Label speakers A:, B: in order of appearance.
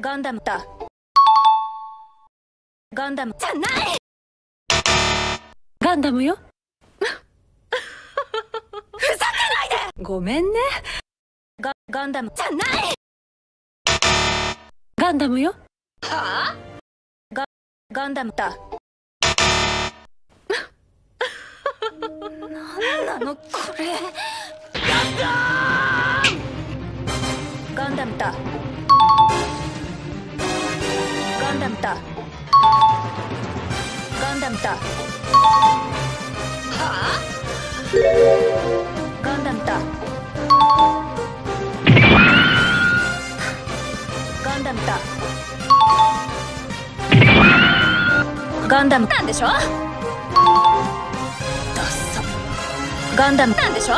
A: ガンダムだ。ガンダム。じゃない！
B: ガンダムよ。
A: ふざけないで！
B: ごめんね。
A: ガガンダム。じゃない！
B: ガンダムよ。
A: はあ？ガガンダムだ。なんなの？これ。ガンダムだガンダムだガンダムだ。はあ？ガンダムだ。ガンダムだ。ガンダム。なんでしょ？ダッサ。ガンダム。なんでしょ？